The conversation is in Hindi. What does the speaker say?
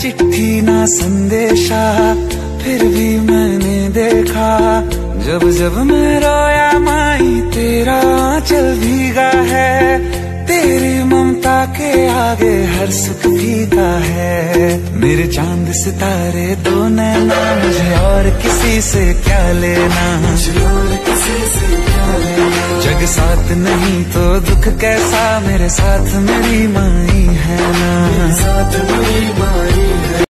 चिट्ठी ना संदेशा, फिर भी मैंने देखा। जब जब मैं रोया, माई तेरा चल भीगा है। तेरी ममता के आगे हर सुख भीगा है। मेरे चाँद सितारे तो नैना, मुझे और किसी से क्या लेना? मुझे और किसी से क्या लेना? जग साथ नहीं तो दुख कैसा? मेरे साथ मेरी माई है ना? साथ मेरी